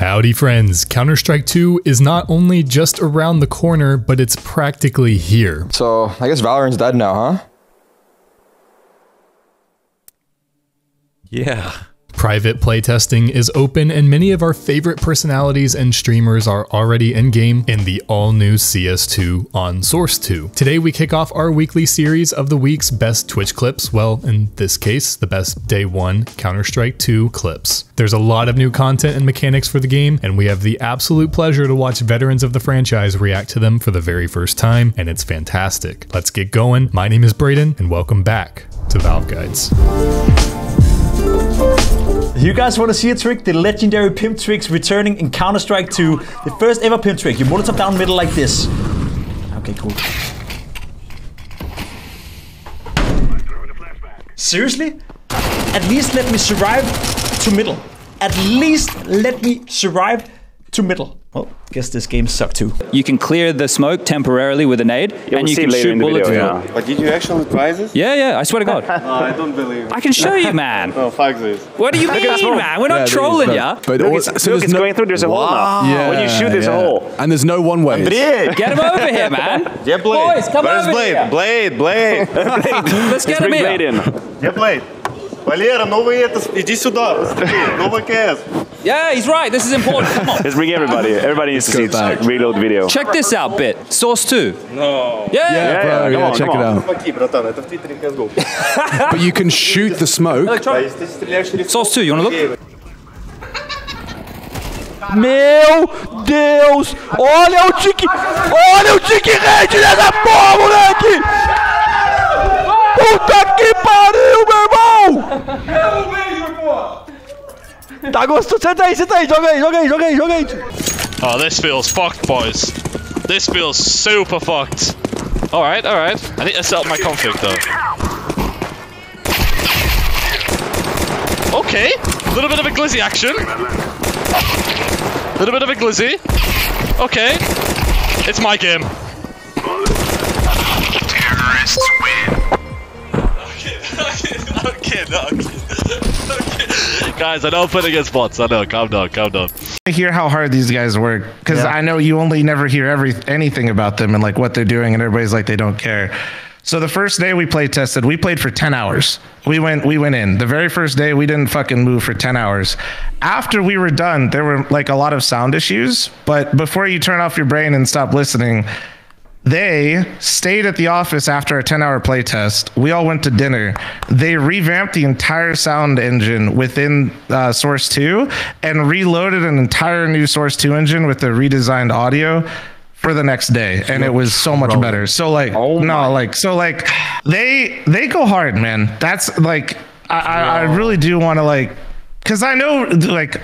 Howdy, friends. Counter Strike 2 is not only just around the corner, but it's practically here. So, I guess Valorant's dead now, huh? Yeah. Private playtesting is open, and many of our favorite personalities and streamers are already in game in the all new CS2 on Source 2. Today, we kick off our weekly series of the week's best Twitch clips. Well, in this case, the best day one Counter Strike 2 clips. There's a lot of new content and mechanics for the game, and we have the absolute pleasure to watch veterans of the franchise react to them for the very first time, and it's fantastic. Let's get going. My name is Braedon, and welcome back to Valve Guides. You guys want to see a trick? The legendary pimp tricks returning in Counter-Strike 2. The first ever pimp trick. You Molotov down middle like this. Okay, cool. Seriously? At least let me survive to middle. At least let me survive to middle well, guess this game sucked too. You can clear the smoke temporarily with a nade, yeah, and we'll you can shoot bullets. Video, yeah. But did you actually try this? Yeah, yeah. I swear to God. no, I don't believe. I can show you, man. oh, fuck this. What do you mean, man? We're not yeah, trolling you. But look, it's, so look, it's no... going through. There's a wow. hole now. Yeah, when you shoot, there's a hole. And there's no one way. Get him over here, man. Yeah, Blade. Boys, come Where's over Blade? here. Blade, Blade, Blade. Let's, get him in. Yeah, Blade. Валера, новый это, иди сюда, смотри, новый КС. Yeah, he's right. This is important. Come on. Let's bring everybody. Everybody needs to see back. it. Reload video. Check this out, bit. Source 2. No. Yeah. Yeah, Yeah, bro, yeah, yeah, come on, check come it on. out. Чуваки, братан, это в Твиттере CSGO. But you can shoot the smoke. А если ты стреляешь через Source 2, you wanna look? Meu Deus! Olha o tique! Olha o tique rede dessa porra, Tá gostoso? Senta aí, senta aí, joga aí, joga aí, joga aí, joga aí. Oh, this feels fucked, boys. This feels super fucked. Alright, alright. I need to set up my config though. Okay, a little bit of a glizzy action. A little bit of a glizzy. Okay, it's my game. Terrorists win. Okay, okay, okay. Guys, I know I'm putting against bots. I know. Calm down, calm down. I hear how hard these guys work because Yeah. I know you only never hear every anything about them and like what they're doing, and everybody's like they don't care. So the first day we play tested, we played for 10 hours. We went we went in. The very first day we didn't fucking move for 10 hours. After we were done, there were like a lot of sound issues, but before you turn off your brain and stop listening, they stayed at the office after a 10 hour play test. We all went to dinner. They revamped the entire sound engine within uh, Source 2 and reloaded an entire new Source 2 engine with the redesigned audio for the next day and it was so much better so like oh no like so like they they go hard man that's like i i, I really do want to like because I know, like,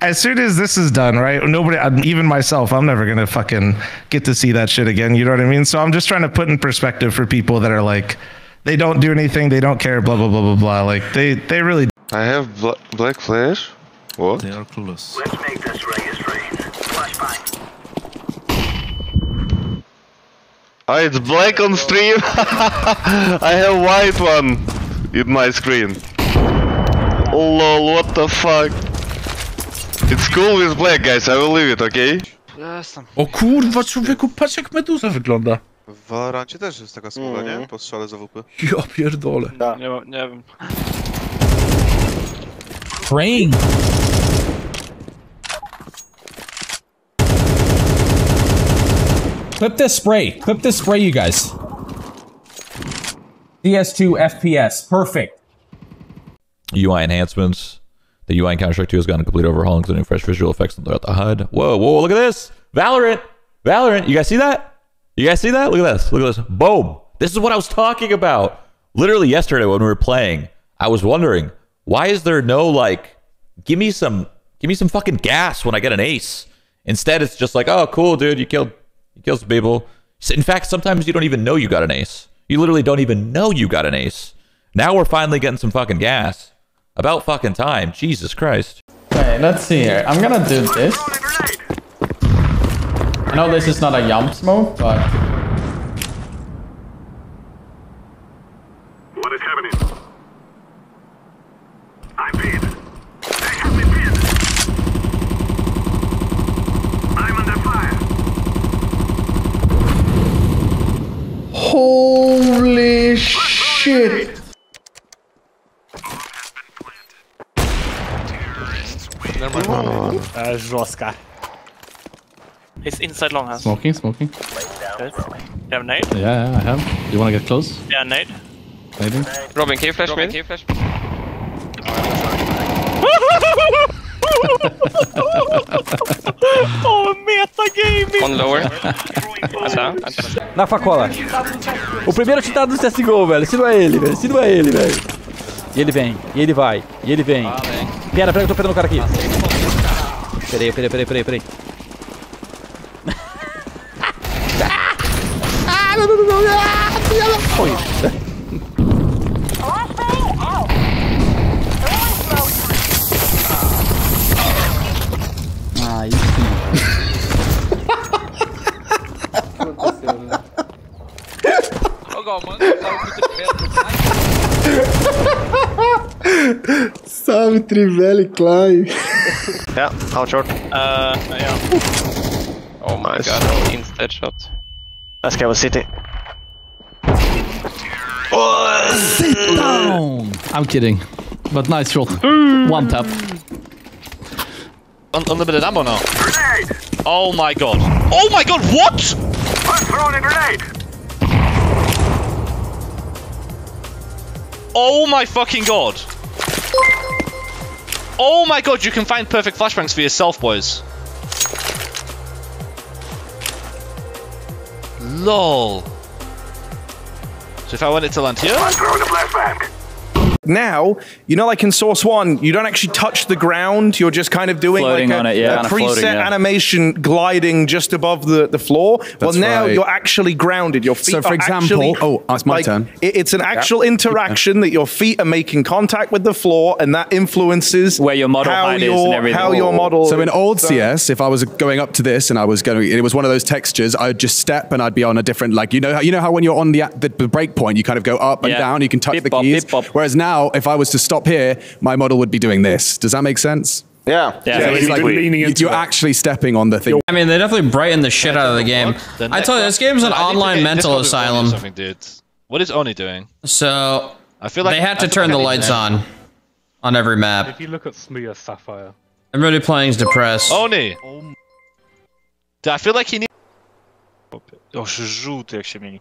as soon as this is done, right? Nobody, even myself, I'm never gonna fucking get to see that shit again. You know what I mean? So I'm just trying to put in perspective for people that are like, they don't do anything, they don't care, blah blah blah blah blah. Like they, they really I have bl Black Flash. What? They are clueless. Let's make this registry flash back. Ah, it's black on stream. I have white one in my screen. Lol, what the fuck? It's cool with black, guys. I will leave it, okay? O kurwa, człowieku, patrz jak meduza wygląda. W Valorancie też jest taka smuga, nie? Mhm. Po strzale z AWP. Ja pierdolę. Nie, nie wiem. Praying. Clip this spray. Clip this spray, you guys. CS2 FPS. Perfect. UI enhancements. The UI in Counter-Strike 2 has gotten a complete overhaul, including fresh visual effects throughout the HUD. Whoa, whoa, look at this! Valorant! Valorant! You guys see that? You guys see that? Look at this. Look at this. Boom! This is what I was talking about. Literally yesterday when we were playing, I was wondering, why is there no like give me some give me some fucking gas when I get an ace? Instead, it's just like, oh cool, dude, you killed you killed some people. In fact, sometimes you don't even know you got an ace. You literally don't even know you got an ace. Now we're finally getting some fucking gas. About fucking time. Jesus Christ. Okay, let's see here. I'm gonna do this. I know this is not a yum smoke, but... What is happening? I'm pinned. They have me pinned. I'm under fire. Holy shit. Uh, Joska. He's inside long house. Smoking, smoking. Good. You have a nade? Yeah, yeah, I have. You wanna get close? Yeah, nade. Maybe. Robin, can you flash me? Can you flash oh, metagaming! On lower. Na facola. O primeiro titado do CSGO, velho. Se não é ele, velho. Se não é ele, velho. E ele vem, e ele vai, e ele vem. Pera, pera eu tô pegando o cara aqui. Peraí, peraí, peraí, peraí, peraí. Trivelli Klein. Yeah, how short? Uh, yeah. Oh my god, instead shot. Let's go with city. Sit down! I'm kidding. But nice shot. One tap. Un unlimited ammo now. Oh my god. Oh my god, what? I'm throwing a grenade. Oh my fucking god. Oh my god, you can find perfect flashbangs for yourself, boys. LOL. So if I want it to land here? I'm throwing a flashbang. Now, you know, like in Source One, you don't actually touch the ground. You're just kind of doing Floating like a, it, yeah. a preset floating, yeah. animation gliding just above the, the floor. well, now right. you're actually grounded. Your feet So, for are example- actually, oh, it's my like, turn. it- it's an actual interaction that your feet are making contact with the floor, and that influences Where your model how height is your and everything. how your model. So in old So- uh, CS, if I was going up to this and I was going, it was one of those textures. I'd just step and I'd be on a different, like you know, you know how when you're on the the, the break point, you kind of go up and Yeah. down. You can touch Bip the bop, keys. Whereas now, if I was to stop here, my model would be doing this. Does that make sense? Yeah. Yeah. So it's like leaning you- into you're it. actually stepping on the thing. I mean, they definitely brighten the shit out of the game. I told you, this game's an I need to online mental Discord to Oni or asylum. Something, dude. What is Oni doing? So I feel like they had to feel turn like the lights to- on on every map. If you look at Smear Sapphire. Everybody playing is depressed. Oni. Oh dude, I feel like he needs. Oż żółty jak się mieni.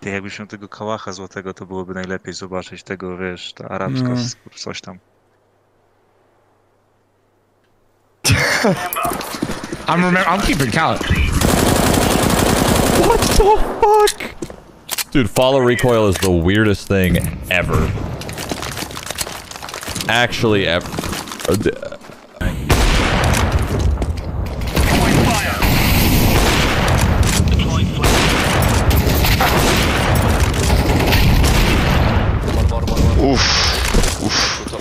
Ty jakbyś miał tego kałacha złotego, to byłoby najlepiej zobaczyć tego, wiesz, ta arabska No. coś tam. I'm remember. I'm keeping count. What the fuck? Dude, follow recoil is the weirdest thing ever. Actually, ever. Uh, d-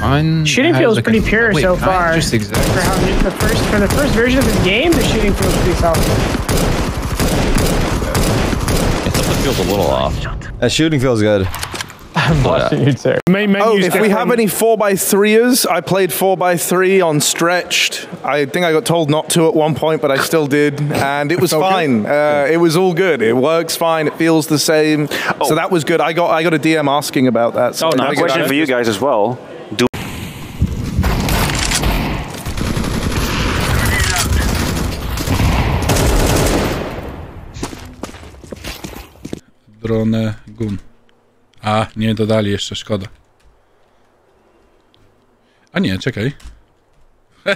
Mine Shooting feels like a- pretty pure wait, so far. Just exists. For how the first for the first version of this game, the shooting feels pretty solid. Something feels a little off. That shooting feels good. I'm watching you too. Oh, if we have any 4x3ers, I played 4x3 on stretched. I think I got told not to at one point, but I still did. And it was fine. Uh, it was all good. It works fine. It feels the same. So that was good. I got I got a DM asking about that. So Oh, I no. figured Question for you guys as well. Do Dronę gun. A, nie dodali jeszcze, szkoda. A nie, czekaj.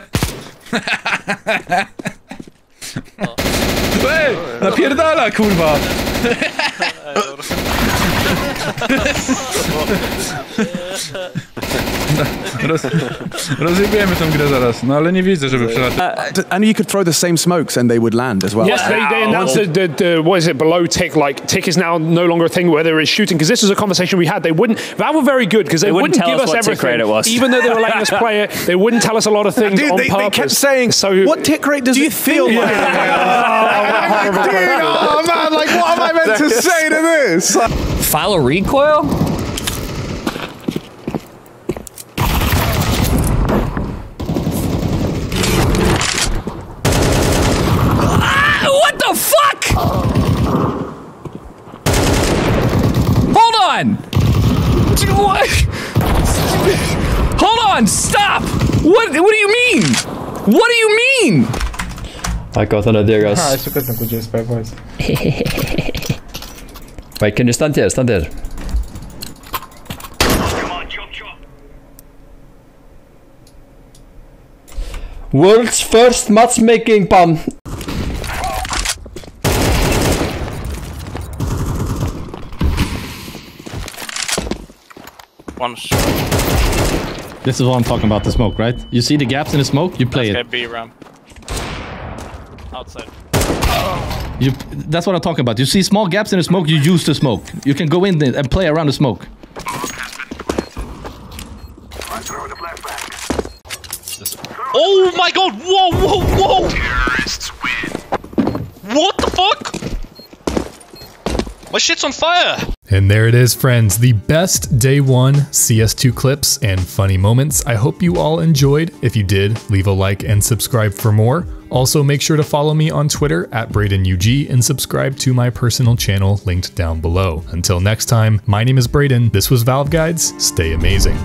Ej, napierdala, kurwa! Roz, rozjebiemy tą grę zaraz, no ale nie widzę, żeby przelatał. And you could throw the same smokes and they would land as well. Yes, they, they announced the, the, the what is it below tick like tick is now no longer a thing whether it's shooting because this was a conversation we had. They wouldn't. that were very good because they, They wouldn't tell give us us, what tick everything. rate it was. Even though they were letting us play it, they wouldn't tell us a lot of things Dude, on they, they kept saying, so what tick rate does it feel like? Oh, dude, oh man, like what am I meant to say to this? Follow recoil? Ah, what the fuck? On, stop! What, what do you mean? What do you mean? I got an idea, guys. Ah, I should listen to Jay's voice. Wait, can you stand here? Stand there. World's first matchmaking bomb. One shot. This is what I'm talking about, the smoke, right? You see the gaps in the smoke, you play That's it. B ramp. Outside. You, that's what I'm talking about. You see small gaps in the smoke, you use the smoke. You can go in there and play around the smoke. Oh my god! Whoa, whoa, whoa! Terrorists win. What the fuck? My shit's on fire! And there it is, friends, the best day one CS2 clips and funny moments. I hope you all enjoyed. If you did, leave a like and subscribe for more. Also, make sure to follow me on Twitter at BraedonUG and subscribe to my personal channel linked down below. Until next time, my name is Braedon. This was Valve Guides. Stay amazing.